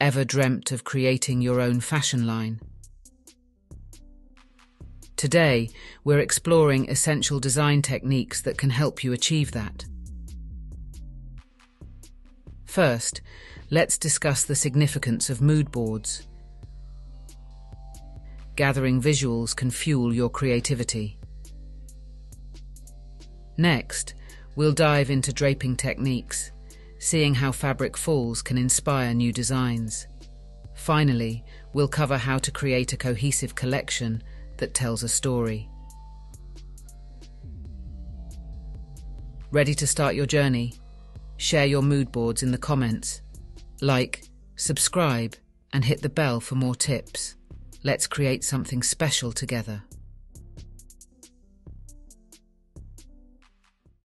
Ever dreamt of creating your own fashion line? Today, we're exploring essential design techniques that can help you achieve that. First, let's discuss the significance of mood boards. Gathering visuals can fuel your creativity. Next, we'll dive into draping techniques, seeing how fabric falls can inspire new designs. Finally, we'll cover how to create a cohesive collection that tells a story. Ready to start your journey? Share your mood boards in the comments. Like, subscribe, and hit the bell for more tips. Let's create something special together.